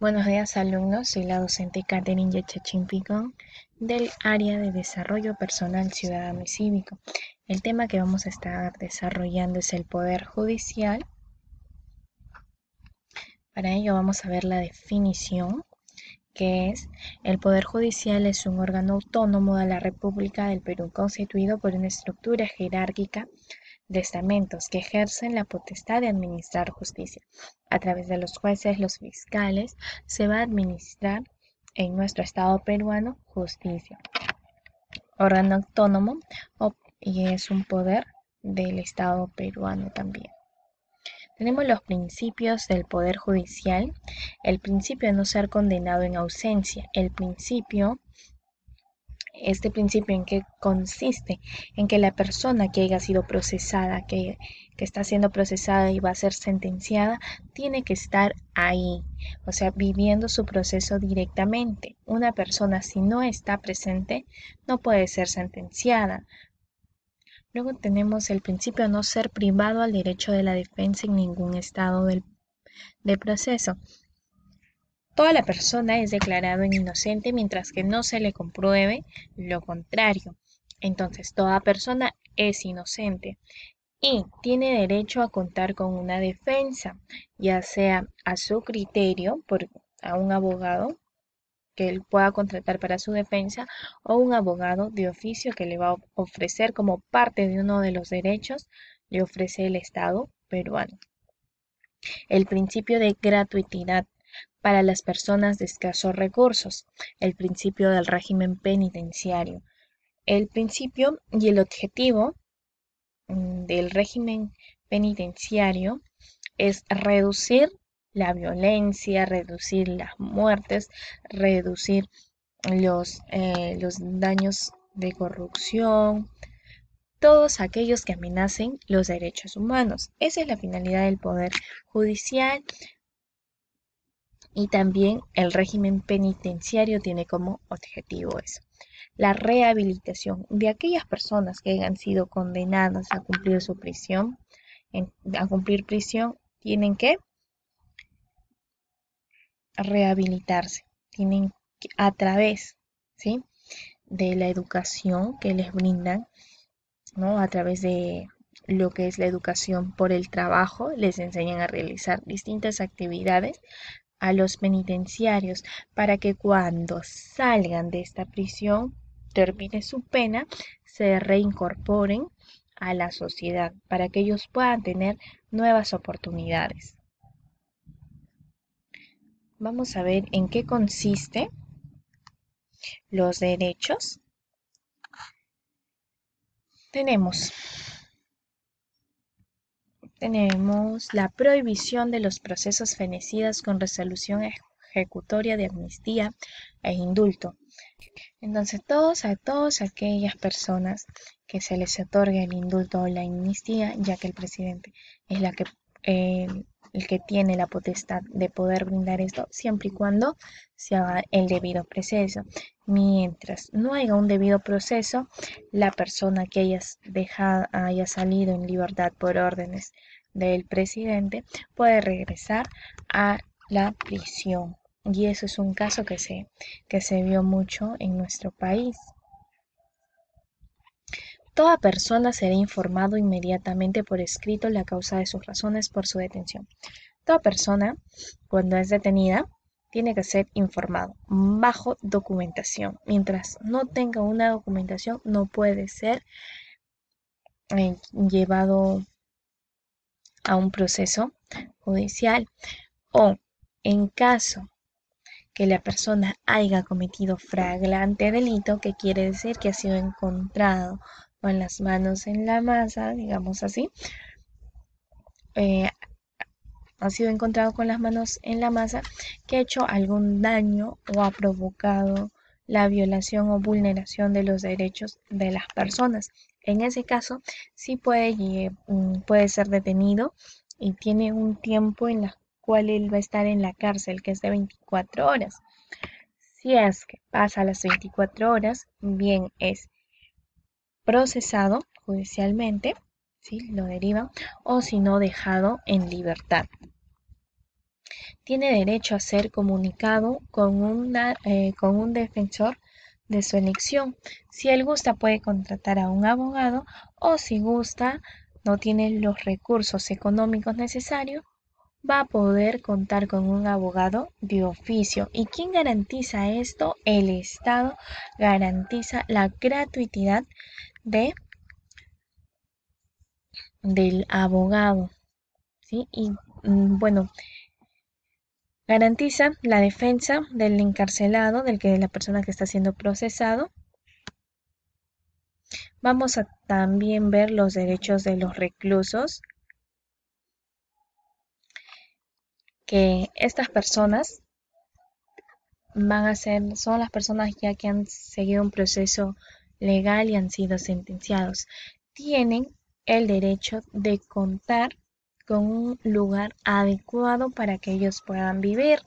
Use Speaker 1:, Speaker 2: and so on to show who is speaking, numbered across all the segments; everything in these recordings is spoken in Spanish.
Speaker 1: Buenos días alumnos, soy la docente Catherine Yechachín Picón del área de Desarrollo Personal Ciudadano y Cívico. El tema que vamos a estar desarrollando es el Poder Judicial. Para ello vamos a ver la definición, que es el Poder Judicial es un órgano autónomo de la República del Perú constituido por una estructura jerárquica de estamentos que ejercen la potestad de administrar justicia. A través de los jueces, los fiscales, se va a administrar en nuestro Estado peruano justicia. Órgano autónomo y es un poder del Estado peruano también. Tenemos los principios del Poder Judicial, el principio de no ser condenado en ausencia, el principio este principio en qué consiste, en que la persona que haya sido procesada, que, que, está siendo procesada y va a ser sentenciada, tiene que estar ahí, o sea, viviendo su proceso directamente. Una persona si no está presente no puede ser sentenciada. Luego tenemos el principio de no ser privado al derecho de la defensa en ningún estado del, del proceso. Toda la persona es declarada inocente mientras que no se le compruebe lo contrario. Entonces, toda persona es inocente y tiene derecho a contar con una defensa, ya sea a su criterio, por, a un abogado que él pueda contratar para su defensa o un abogado de oficio que le va a ofrecer como parte de uno de los derechos, le ofrece el Estado peruano. El principio de gratuidad para las personas de escasos recursos, el principio del régimen penitenciario. El principio y el objetivo mm, del régimen penitenciario es reducir la violencia, reducir las muertes, reducir los, eh, los daños de corrupción, todos aquellos que amenacen los derechos humanos. Esa es la finalidad del Poder Judicial, y también el régimen penitenciario tiene como objetivo eso. La rehabilitación de aquellas personas que hayan sido condenadas a cumplir su prisión, a cumplir prisión, tienen que rehabilitarse, tienen que, a través ¿sí? de la educación que les brindan, ¿no? a través de lo que es la educación por el trabajo, les enseñan a realizar distintas actividades a los penitenciarios para que cuando salgan de esta prisión, termine su pena, se reincorporen a la sociedad para que ellos puedan tener nuevas oportunidades. Vamos a ver en qué consiste los derechos. Tenemos tenemos la prohibición de los procesos fenecidas con resolución ejecutoria de amnistía e indulto. Entonces, todos a todas aquellas personas que se les otorgue el indulto o la amnistía, ya que el presidente es la que, eh, el que tiene la potestad de poder brindar esto, siempre y cuando se haga el debido proceso. Mientras no haya un debido proceso, la persona que haya, dejado, haya salido en libertad por órdenes del presidente puede regresar a la prisión. Y eso es un caso que se, que se vio mucho en nuestro país. Toda persona será informado inmediatamente por escrito la causa de sus razones por su detención. Toda persona, cuando es detenida, tiene que ser informado bajo documentación. Mientras no tenga una documentación, no puede ser eh, llevado a un proceso judicial o en caso que la persona haya cometido flagrante delito, que quiere decir que ha sido encontrado con las manos en la masa, digamos así, eh, ha sido encontrado con las manos en la masa, que ha hecho algún daño o ha provocado la violación o vulneración de los derechos de las personas. En ese caso, sí puede, mm, puede ser detenido y tiene un tiempo en el cual él va a estar en la cárcel, que es de 24 horas. Si es que pasa las 24 horas, bien es procesado judicialmente, ¿sí? lo derivan, o si no dejado en libertad. tiene derecho a ser comunicado con, una, eh, con un defensor de su elección. Si él gusta puede contratar a un abogado o si gusta no tiene los recursos económicos necesarios, va a poder contar con un abogado de oficio. ¿Y quién garantiza esto? El Estado garantiza la gratuidad de del abogado. ¿sí? Y mm, bueno, garantiza la defensa del encarcelado, del que de la persona que está siendo procesado. Vamos a también ver los derechos de los reclusos, que estas personas van a ser, son las personas ya que han seguido un proceso legal y han sido sentenciados. Tienen el derecho de contar con un lugar adecuado para que ellos puedan vivir.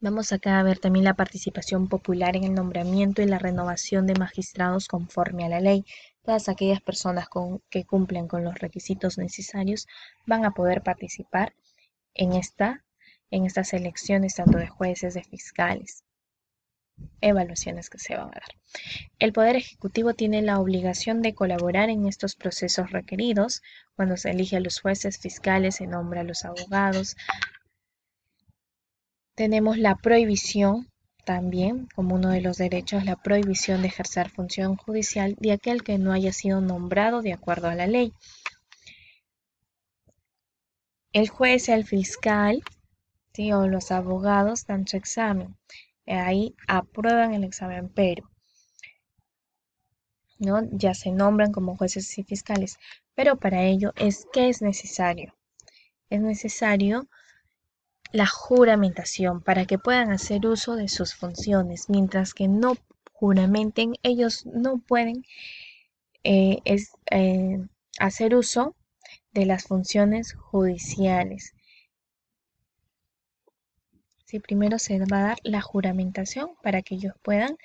Speaker 1: Vamos acá a ver también la participación popular en el nombramiento y la renovación de magistrados conforme a la ley. Todas aquellas personas que cumplen con los requisitos necesarios van a poder participar en, esta, en estas elecciones tanto de jueces, de fiscales evaluaciones que se van a dar. El Poder Ejecutivo tiene la obligación de colaborar en estos procesos requeridos cuando se elige a los jueces fiscales, se nombra a los abogados. Tenemos la prohibición también, como uno de los derechos, la prohibición de ejercer función judicial de aquel que no haya sido nombrado de acuerdo a la ley. El juez, el fiscal o los abogados dan su examen ahí aprueban el examen, pero ¿no? ya se nombran como jueces y fiscales, pero para ello es que es necesario. Es necesario la juramentación para que puedan hacer uso de sus funciones, mientras que no juramenten, ellos no pueden eh, eh, hacer uso de las funciones judiciales primero se va a dar la juramentación para que ellos puedan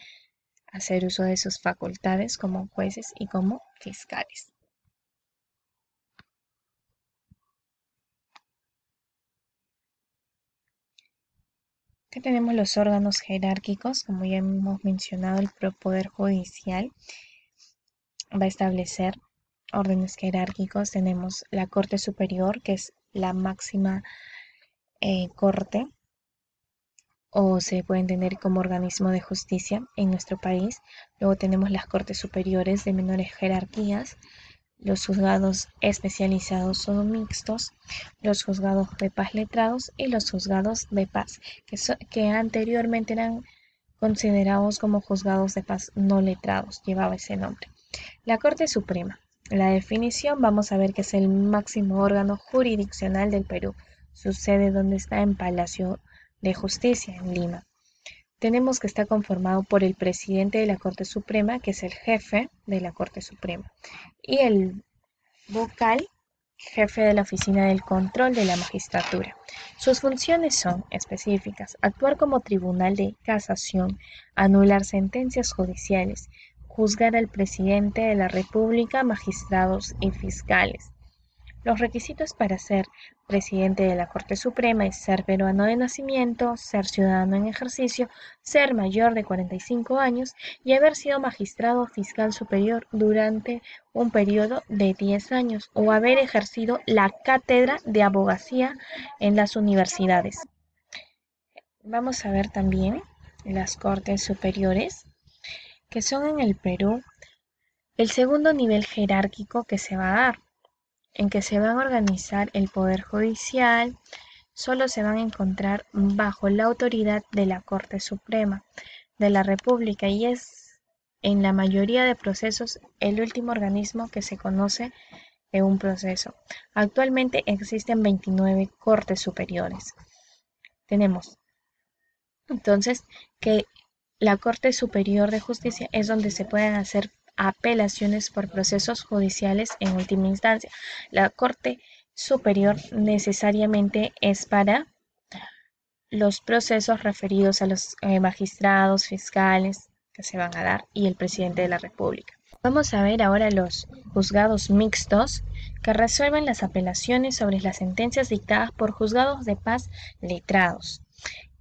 Speaker 1: hacer uso de sus facultades como jueces y como fiscales. Tenemos los órganos jerárquicos, como ya hemos mencionado, el Poder Judicial va a establecer órdenes jerárquicos. Tenemos la Corte Superior, que es la máxima eh, corte o se pueden tener como organismo de justicia en nuestro país. Luego tenemos las cortes superiores de menores jerarquías, los juzgados especializados son mixtos, los juzgados de paz letrados y los juzgados de paz, que, que anteriormente eran considerados como juzgados de paz no letrados, llevaba ese nombre. La Corte Suprema. La definición vamos a ver que es el máximo órgano jurisdiccional del Perú. Su sede donde está en Palacio de Justicia en Lima. Tenemos que está conformado por el presidente de la Corte Suprema, que es el jefe de la Corte Suprema, y el vocal, jefe de la Oficina del Control de la Magistratura. Sus funciones son específicas, actuar como tribunal de casación, anular sentencias judiciales, juzgar al presidente de la República, magistrados y fiscales, los requisitos para ser presidente de la Corte Suprema es ser peruano de nacimiento, ser ciudadano en ejercicio, ser mayor de 45 años y haber sido magistrado fiscal superior durante un periodo de 10 años o haber ejercido la cátedra de abogacía en las universidades. Vamos a ver también las Cortes Superiores, que son en el Perú el segundo nivel jerárquico que se va a dar en que se va a organizar el Poder Judicial solo se van a encontrar bajo la autoridad de la Corte Suprema de la República y es en la mayoría de procesos el último organismo que se conoce en un proceso. Actualmente existen 29 Cortes Superiores. Tenemos entonces que la Corte Superior de Justicia es donde se pueden hacer apelaciones por procesos judiciales en última instancia. La Corte Superior necesariamente es para los procesos referidos a los eh, magistrados, fiscales que se van a dar y el presidente de la República. Vamos a ver ahora los juzgados mixtos que resuelven las apelaciones sobre las sentencias dictadas por juzgados de paz letrados.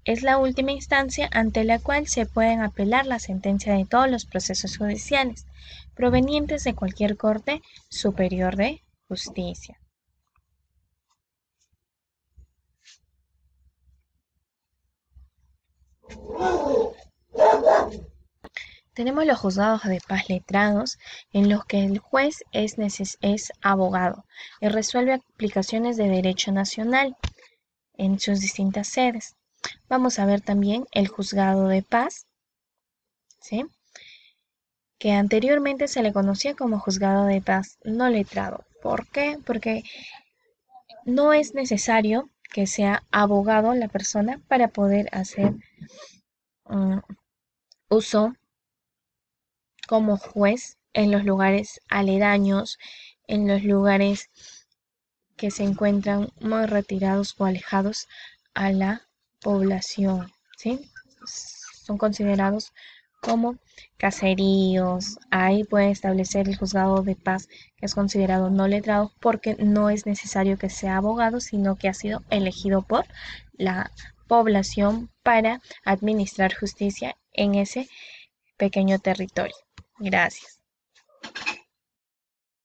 Speaker 1: Es la última instancia ante la cual se pueden apelar la sentencia de todos los procesos judiciales provenientes de cualquier corte superior de justicia. Tenemos los juzgados de paz letrados, en los que el juez es, es abogado y resuelve aplicaciones de derecho nacional en sus distintas sedes. Vamos a ver también el juzgado de paz, ¿sí? que anteriormente se le conocía como juzgado de paz no letrado. ¿Por qué? Porque no es necesario que sea abogado la persona para poder hacer mm, uso como juez en los lugares aledaños, en los lugares que se encuentran muy retirados o alejados a la población, ¿sí? Son considerados como caseríos. Ahí puede establecer el juzgado de paz que es considerado no letrado porque no es necesario que sea abogado, sino que ha sido elegido por la población para administrar justicia en ese pequeño territorio. Gracias.